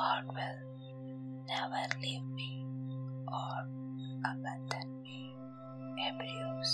God will never leave me or abandon me. Hebrews